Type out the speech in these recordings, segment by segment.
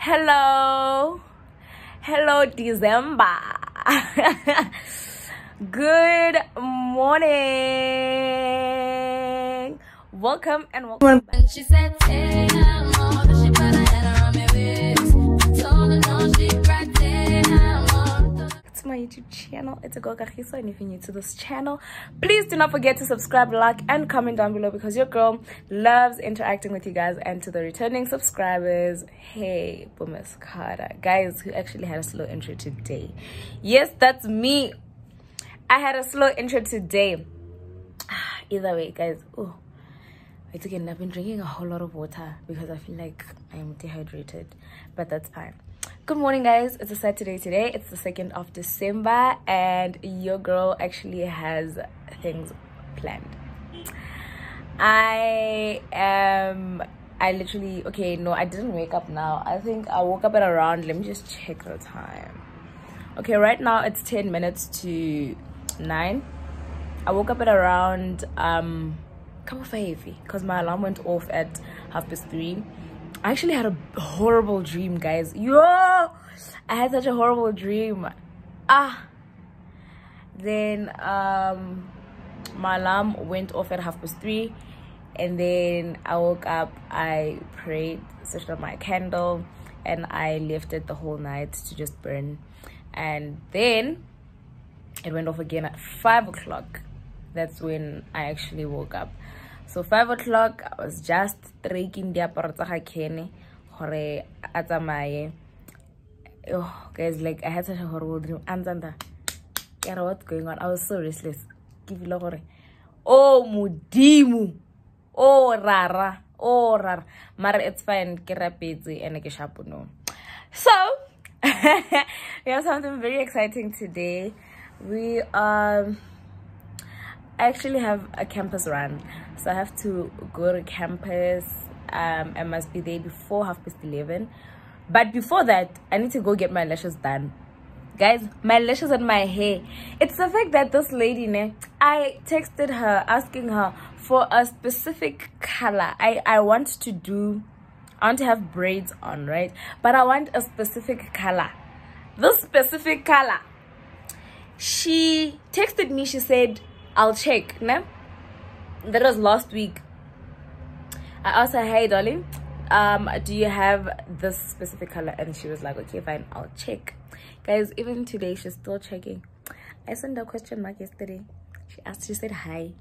Hello. Hello, December. Good morning. Welcome and welcome. She said, youtube channel. It's a Kagiso, and if you're new to this channel please do not forget to subscribe like and comment down below because your girl loves interacting with you guys. And to the returning subscribers hey Bumas guys who actually had a slow intro today. Yes that's me. I had a slow intro today. Either way guys oh it's again I've been drinking a whole lot of water because I feel like I'm dehydrated but that's fine good morning guys. It's a saturday today. It's the 2nd of december and your girl actually has things planned. I am i literally okay no i didn't wake up now. I think i woke up at around let me just check the time. Okay right now it's 10 minutes to 9 i woke up at around um come heavy because my alarm went off at half past three I actually had a horrible dream, guys. Yo, I had such a horrible dream. Ah. Then um, my alarm went off at half past three, and then I woke up. I prayed, switched on my candle, and I left it the whole night to just burn. And then it went off again at five o'clock. That's when I actually woke up so five o'clock i was just breaking diaparo tsa ga kene gore a tsamaye. Oh guys like i had such a horrible dream. Anzanda kera what's going on? I was so restless. Ke feel gore oh modimo oh rara oh rara. Mara it's fine ke rapetse and ke sharp no so we have something very exciting today. We um actually have a campus run. So i have to go to campus um i must be there before half past 11 but before that i need to go get my lashes done. Guys my lashes and my hair. It's the fact that this lady ne, i texted her asking her for a specific color. I i want to do i want to have braids on right? But i want a specific color. This specific color. She texted me she said i'll check no that was last week. I asked her hey darling um do you have this specific color? And she was like okay fine i'll check. Guys even today she's still checking. I sent her a question mark yesterday. She asked she said hi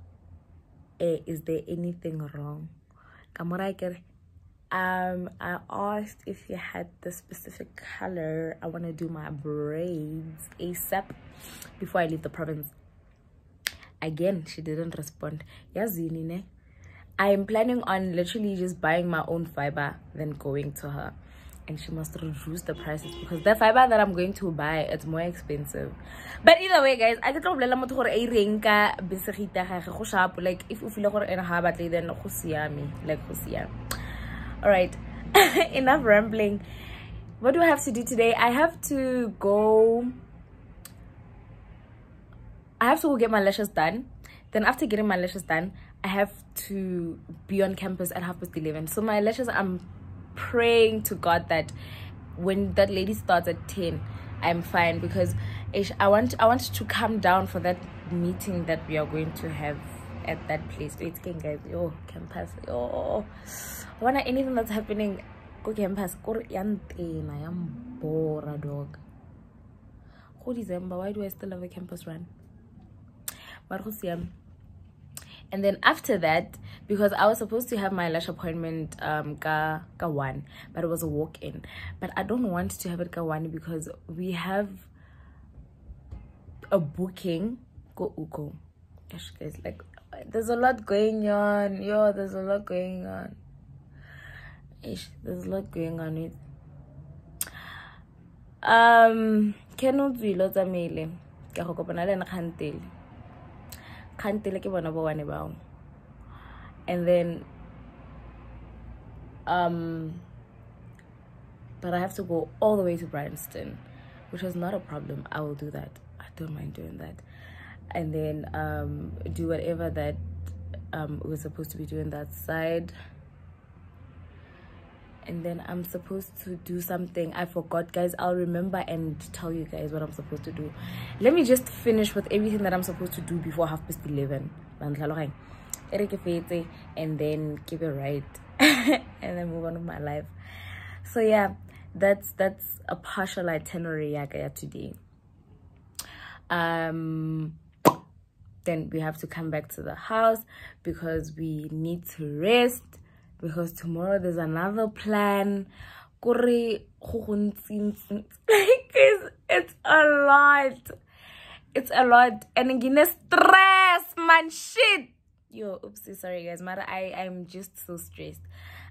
eh, is there anything wrong? Um i asked if you had the specific color. I want to do my braids asap before i leave the province again she didn't respond. Yazini ne? I am planning on literally just buying my own fiber then going to her. And she must reduce the prices because the fiber that i'm going to buy it's more expensive. But either way guys i gore a ireng ka like if you feel gore ene ha batle then go siame like siame. All right enough rambling. What do i have to do today? I have to go I have to go get my lashes done. Then after getting my lashes done, I have to be on campus at half past 11. So my lashes, I'm praying to God that when that lady starts at 10, I'm fine because I want I want to come down for that meeting that we are going to have at that place. Wait, again, guys. Yo, campus. Yo, I want anything that's happening. Go campus. Go yantena. Yam bora dog. Go December. Why do I still have a campus run? And then after that because i was supposed to have my lash appointment um ka, ka one but it was a walk-in. But i don't want to have it ka one because we have a booking. Go uko. Guys like there's a lot going on. Yo there's a lot going on. Ish, there's a lot going on with um can o tswile tsamaile? Ka go kgantele ke bona bo one bao and then um but i have to go all the way to bryanston which is not a problem. I will do that. I don't mind doing that. And then um do whatever that um we're supposed to be doing that side and then I'm supposed to do something. I forgot, guys. I'll remember and tell you guys what I'm supposed to do. Let me just finish with everything that I'm supposed to do before half past 11. Mantlhaloganye. E re ke And then give it right. and then move on with my life. So yeah, that's that's a partial itinerary yaka ya today. Um then we have to come back to the house because we need to rest because tomorrow there's another plan. Like it's, it's a lot. It's a lot. And ngine stress man. Shit. Yo oopsie sorry guys. Matter i i'm just so stressed.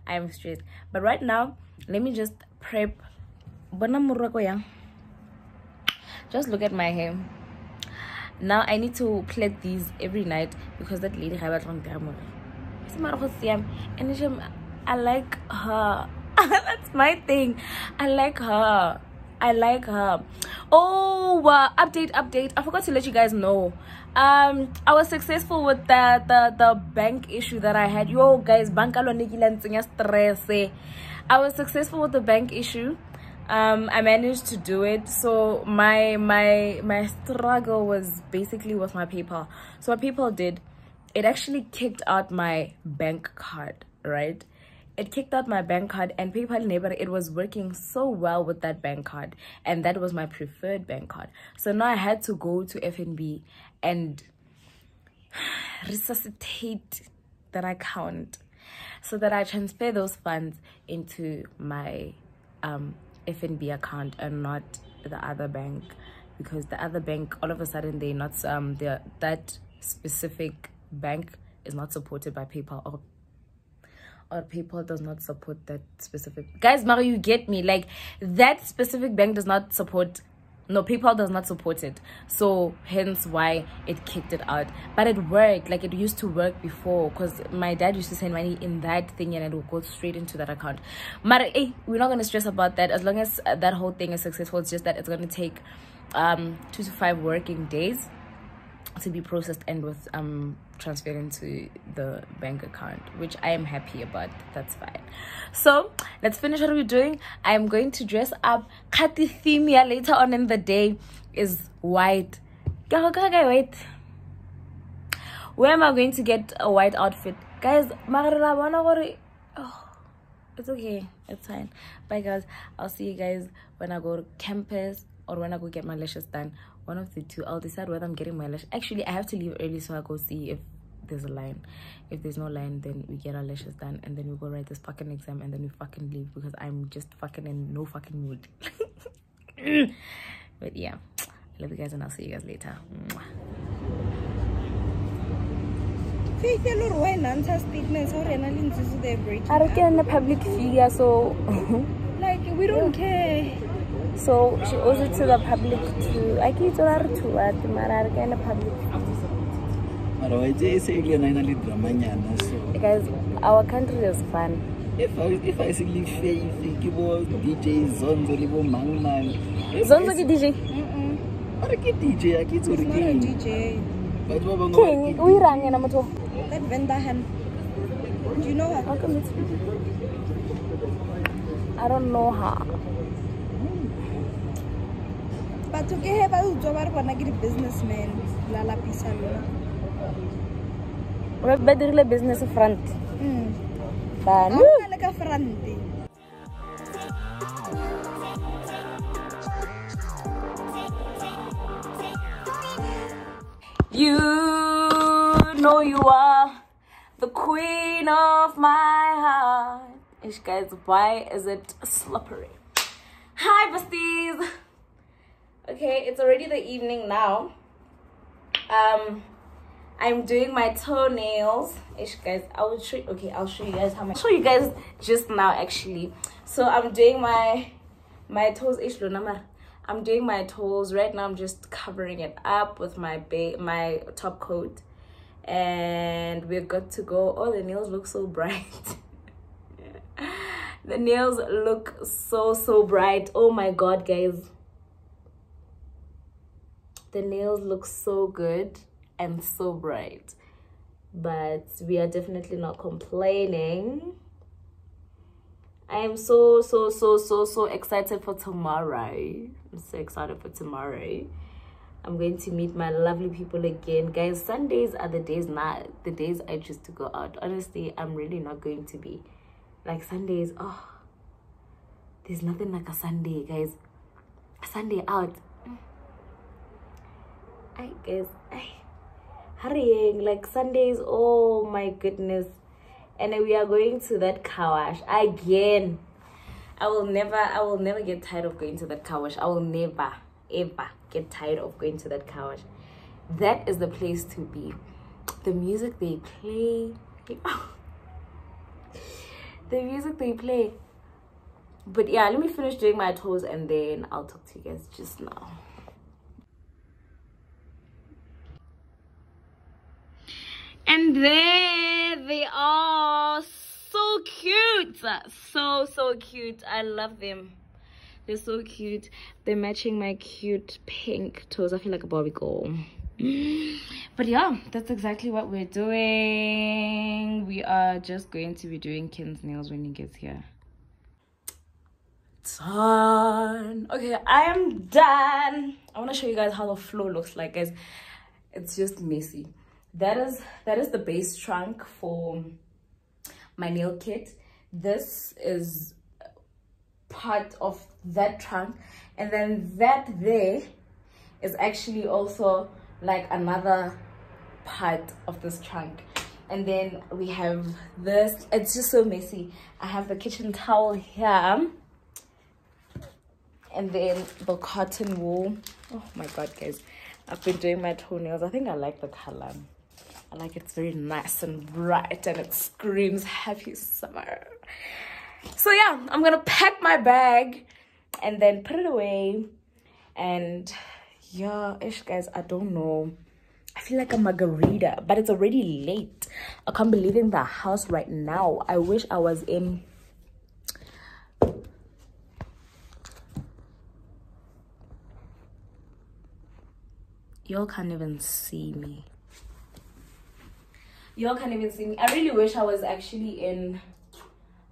I'm stressed. But right now let me just prep. Just look at my hair. Now i need to plait these every night because that lady ga go ntira more I like her. That's my thing. I like her. I like her. Oh uh, update update. I forgot to let you guys know. Um i was successful with the the, the bank issue that i had. Yo guys ile stress. I was successful with the bank issue. Um i managed to do it. So my my my struggle was basically with my paypal. So my people did it actually kicked out my bank card right? It kicked out my bank card and paypal neighbor it was working so well with that bank card. And that was my preferred bank card. So now i had to go to fnb and resuscitate that account so that I transfer those funds into my um, FNB account and not the other bank. Because the other bank all of a sudden they're not um they're that specific bank is not supported by PayPal or or PayPal does not support that specific guys Mario you get me? Like that specific bank does not support no PayPal does not support it. So hence why it kicked it out. But it worked like it used to work before because my dad used to send money in that thing and it would go straight into that account. But hey, we're not going to stress about that. As long as uh, that whole thing is successful it's just that it's going to take um two to five working days to be processed and with um transferred into the bank account which i am happy about. That's fine. So let's finish what we're doing. I'm going to dress up. Kati theme here later on in the day is white. Go ka ka white where am i going to get a white outfit? Guys oh, it's okay. It's fine. Bye guys. I'll see you guys when i go to campus or when i go get my lashes done one of the two. I'll decide whether i'm getting my lash actually i have to leave early so i go see if there's a line. If there's no line then we get our lashes done and then we go write this fucking exam and then we fucking leave because i'm just fucking in no fucking mood. But yeah. I love you guys and i'll see you guys later. Mwah. Faith le gore wa nantsha statements gore ena le ntse se they're breaking I reckon a public figure, so like we don't care so she owes it to the public to. I keep telling uh, to what, but I reckon a public. mara wa itse e se le yona e na so Guys, our country is fun. if I- if I se le faith ke bo dj zonzo le bo mangmang Zonzo ke DJ. ore ke dj a ke itse gore It's ke not a eng. DJ. batho ba bangwe ba King, re ke o irang yena motho? That vendor ham. Do you know her? How come it's? I don't know her. Batho ke he ba utswa ba re bona ke di-businessmen la lapisa lona. Ba dirile business front. Mm. Bana. Ga ona le ka front-e. You know you are the queen of my heart. Ish guys, why is it slippery? Hi besties. Okay, it's already the evening now. Um I'm doing my toenails. Ish guys, I will show you, okay, I'll show you guys how my show you guys just now actually. So I'm doing my my toes ish I'm doing my toes right now. I'm just covering it up with my ba- my top coat, and we're good to go. Oh, the nails look so bright. the nails look so so bright. Oh my god, guys! The nails look so good and so bright, but we are definitely not complaining. I am so so so so so excited for tomorrow. I'm so excited for tomorrow. I'm going to meet my lovely people again. Guys, Sundays are the days not the days I choose to go out. Honestly, I'm really not going to be. Like Sundays, oh there's nothing like a Sunday, guys. A Sunday out. I guess I hurrying like Sundays, oh my goodness. And we are going to that kawash again. I will never I will never get tired of going to that kawash. I will never ever get tired of going to that kawash. That is the place to be. The music they play. the music they play. But yeah, let me finish doing my toes and then I'll talk to you guys just now. And there they are. So cute. So, so cute. I love them. They're so cute. They're matching my cute pink toes. I feel like a Barbie girl. But yeah, that's exactly what we're doing. We are just going to be doing Ken's nails when he gets here. Done. Okay, I am done. I want to show you guys how the floor looks like, guys. It's just messy that is that is the base trunk for my nail kit. This is part of that trunk. And then that there is actually also like another part of this trunk. And then we have this. It's just so messy. I have the kitchen towel here. And then the cotton wool. Oh my god guys. I've been doing my toenails. I think i like the color I like it's very nice and bright and it screams happy summer. So yeah, I'm gonna pack my bag and then put it away. And yeah, ish guys, I don't know. I feel like a margarita, but it's already late. I can't believe in the house right now. I wish I was in y'all can't even see me y'all can't even see me. I really wish i was actually in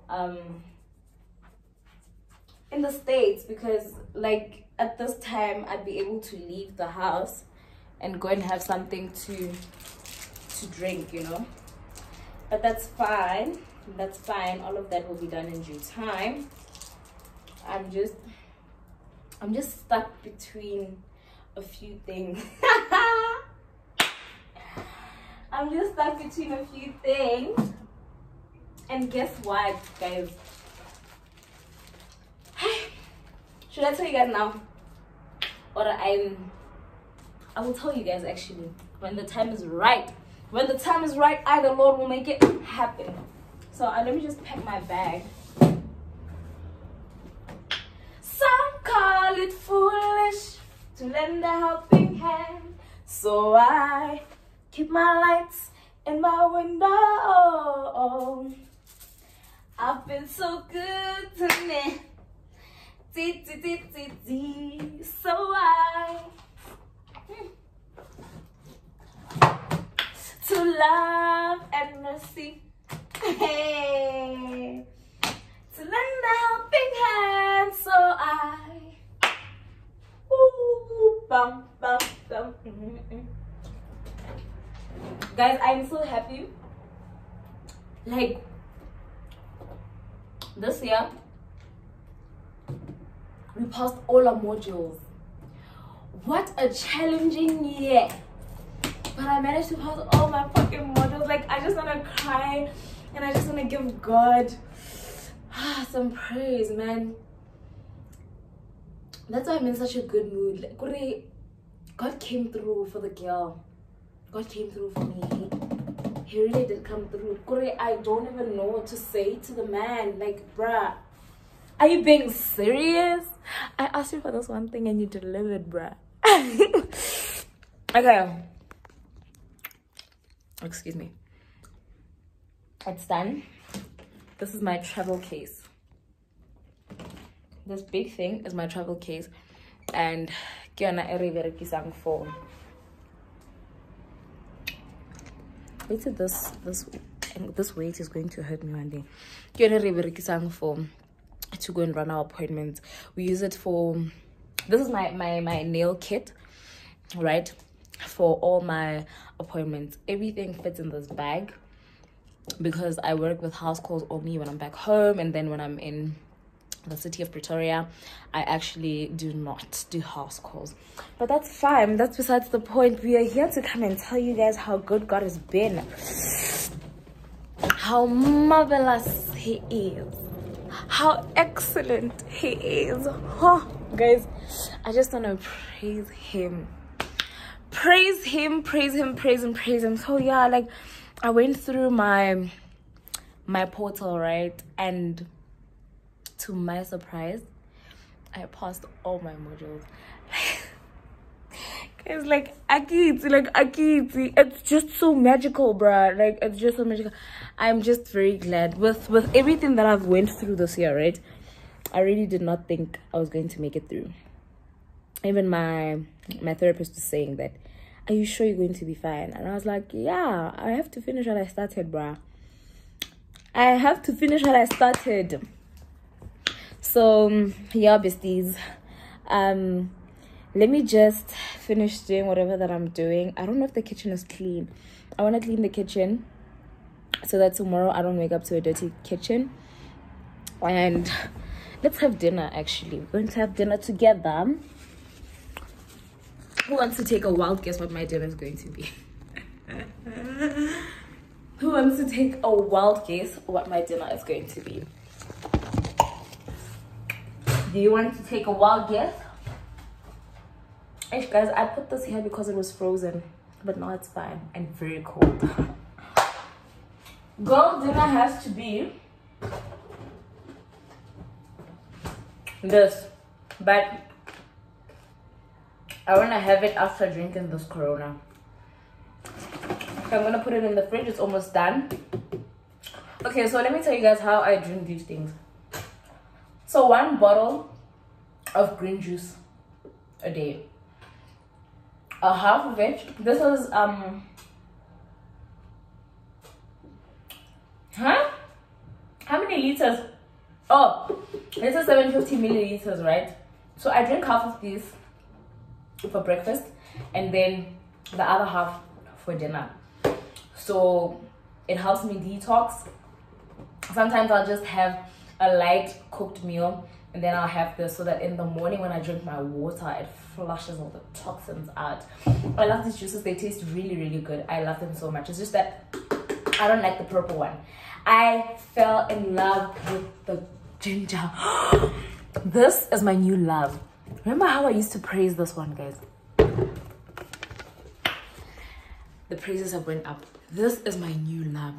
um in the states because like at this time i'd be able to leave the house and go and have something to to drink you know? But that's fine. That's fine. All of that will be done in due time. I'm just i'm just stuck between a few things I'm just stuck between a few things. And guess what, guys? Should I tell you guys now? Or I'm I will tell you guys actually when the time is right. When the time is right, I the Lord will make it happen. So uh, let me just pack my bag. Some call it foolish to lend a helping hand. So I Keep my lights in my window. I've been so good to me. Dee, dee, dee, dee, dee. So I to love and mercy. Hey, to lend a helping hand. So I, guys i'm so happy. Like this year we passed all our modules. What a challenging year. But i managed to pass all my fucking modules. Like i just want to cry and i just want to give god ah, some praise man. That's why i'm in such a good mood. Like god came through for the girl God came through for me. He really did come through. Kore, I don't even know what to say to the man. Like, bruh, are you being serious? I asked you for this one thing and you delivered, bruh. okay. Excuse me. It's done. This is my travel case. This big thing is my travel case. And ke yona e re berekisang for till this this this weight is going to hurt me one day ke yone re for to go and run our appointments. We use it for this is my my my nail kit, right? For all my appointments, everything fits in this bag because I work with house calls only when I'm back home, and then when I'm in the city of Pretoria, I actually do not do house calls. But that's fine. That's besides the point. We are here to come and tell you guys how good God has been, how marvelous He is, how excellent He is. Oh, guys, I just want to praise Him praise him praise him praise him praise him so yeah like i went through my my portal right and to my surprise i passed all my modules. It's like akiti like akiti it's just so magical bruh. Like it's just so magical. I'm just very glad. With with everything that i've went through this year right i really did not think i was going to make it through. Even my my therapist was saying that are you sure you're going to be fine? And i was like yeah i have to finish what i started bruh. I have to finish what i started so um, yeah besties. Um let me just finish doing whatever that i'm doing. I don't know if the kitchen is clean. I want to clean the kitchen so that tomorrow i don't wake up to a dirty kitchen. And let's have dinner actually. We're going to have dinner together. Who wants to take a wild guess what my dinner is going to be? Who wants to take a wild guess what my dinner is going to be? Do you want to take a wild guess? Ish, guys, I put this here because it was frozen, but now it's fine and very cold. Girl dinner has to be this, but I want to have it after drinking this Corona. I'm gonna put it in the fridge. It's almost done. Okay, so let me tell you guys how I drink these things. So one bottle of green juice a day. A half of it. This is um. Huh? How many liters? Oh, this is 750 milliliters, right? So I drink half of this for breakfast and then the other half for dinner so it helps me detox sometimes i'll just have a light cooked meal and then i'll have this so that in the morning when i drink my water it flushes all the toxins out. I love these juices. They taste really really good. I love them so much. It's just that i don't like the purple one. I fell in love with the ginger. This is my new love. Remember how i used to praise this one guys? The praises have went up. This is my new love.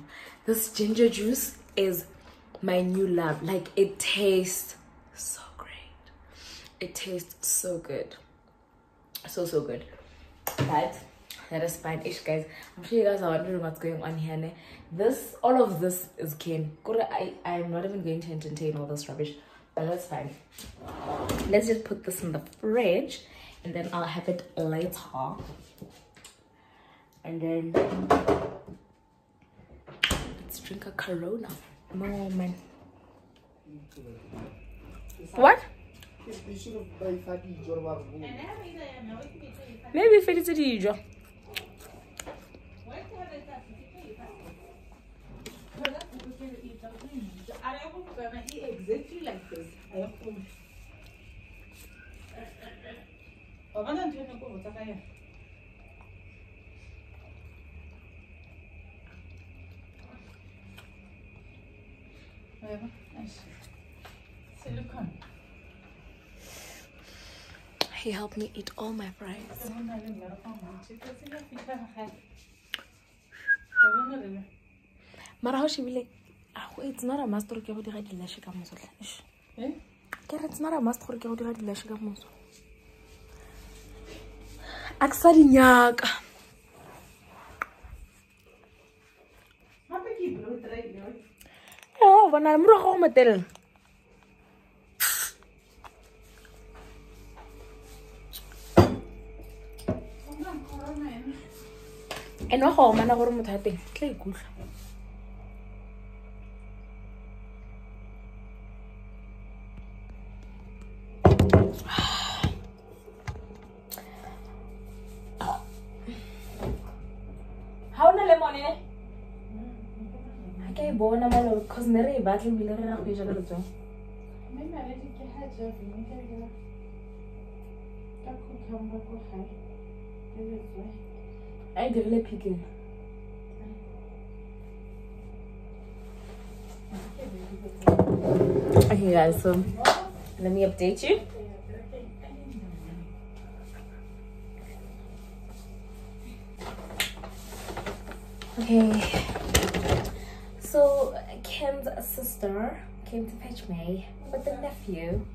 This ginger juice is my new love. Like it tastes so great. It tastes so good. So so good. But that is fine ish guys. I'm sure you guys are wondering what's going on here ne? this all of this is kin i i'm not even going to entertain all this rubbish but that's fine. Let's just put this in the fridge and then i'll have it later. And then let's drink a corona moment. What? maybe feditse dijo exactly like this. ayakgone wa bona ხდება ეს სილიკონი He helped me eat all my fries. მაგრამ შევილი ახო ეცნარა მას თორკე გოდი ღადილაში გამოსულა. ე? გერაცნარა მას თორკე გოდი ღადილაში გამოსულა. აქ სარი ნიაკა o bona morago go motelela Go na corona ene. and wa go omana gore motho wa teng ke tla ikutlwa ha bona malo cause ne re e batle ebile re ra go e ja ka letsong mme maledi ke ha ja vinegar ka cucumber ko gae le letswai a e dirile picking okay guys so let me update you. Okay so Kim's sister came to fetch me with the nephew.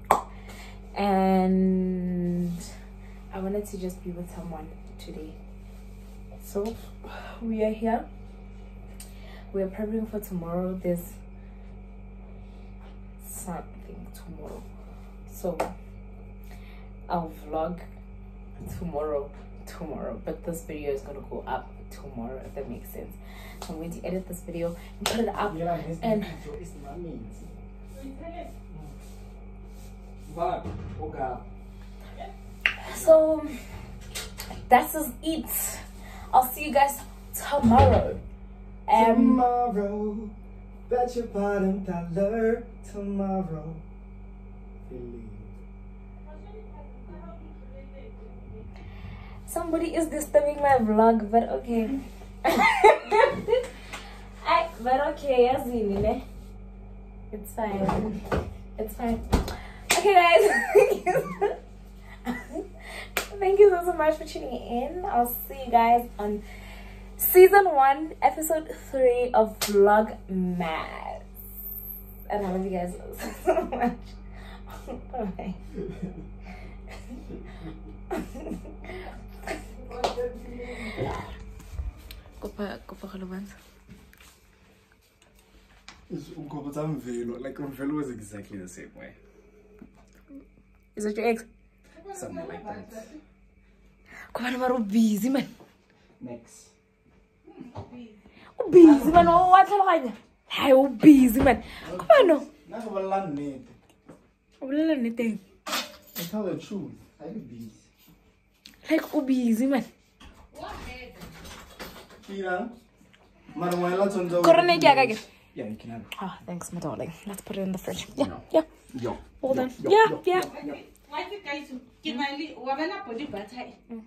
And i wanted to just be with someone today. So we are here. We're preparing for tomorrow. There's something tomorrow. So i'll vlog tomorrow tomorrow. But this video is gonna go up tomorrow if that makes sense. So i'm going to edit this video and put it up. And so that's just it. I'll see you guys tomorrow. Um tomorrow, bet your bottom dollar tomorrow. Somebody is disturbing my vlog, but okay. I, but okay? It's fine. It's fine. Okay, guys. Thank you so, so much for tuning in. I'll see you guys on season one, episode three of Vlog Mass. And I love you guys so much. Bye. Kopa kopa geloofens. Ukobotsa Mvelo, like Mvelo was exactly the same way. Is that your ex? Something like that. Kopa mara o busy man. Next. O busy man wa tlhaloganya. Hai o busy man. Kopa no. Now go land net. O bolela nneteng. I tell the truth. I be busy. Like o busy man. Kira. Mara wala tsonza. Korone ke ya ka ke? Yeah, you can have it. Ah, thanks my darling. Let's put it in the fridge. Yeah, No. yeah. Yo. Hold on. Yo, Yeah, yo, yeah. yo, yo. wa ke kaiso ke na le wa bona body butter e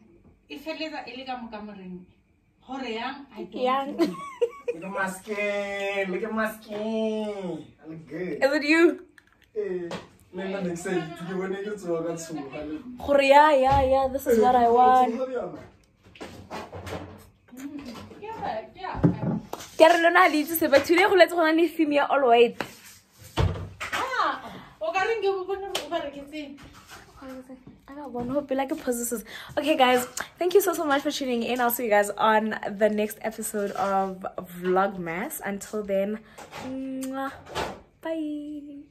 e feletsa e le ka mo kamoreng gore yang i don't Yang. know. Look at my skin. Look at my skin. I look good. Is it you? Eh, Gore yeah, yeah, yeah. This is what I want. Yeah, yeah. Ke re lona le itse se but today go letse go na le theme ya all white. Ah, o ka reng ke bo bona gore o ba reketseng I got one hope like a possesses. Okay, guys, thank you so so much for tuning in. I'll see you guys on the next episode of Vlogmas. Until then, bye.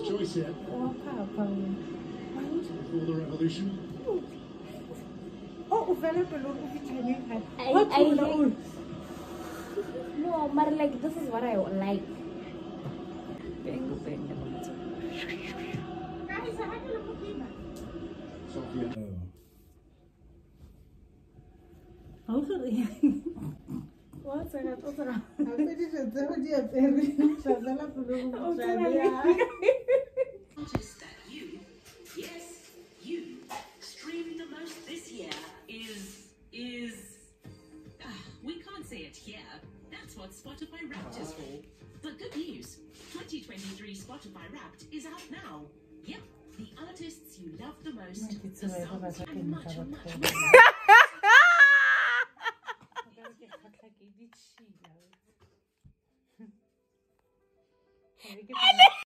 Choice yet before the revolution. o o fela pelo o fitlheleng gae I, Wa I tlola o- like, no, but like this is what I like. Sophia. What's that? What's that? ga se dijo tseo di apere tla fela pelo o Spotify Wrapped is for. But good news 2023 Spotify Wrapped is out now. Yep, the artists you love the most, the songs, and much, much more.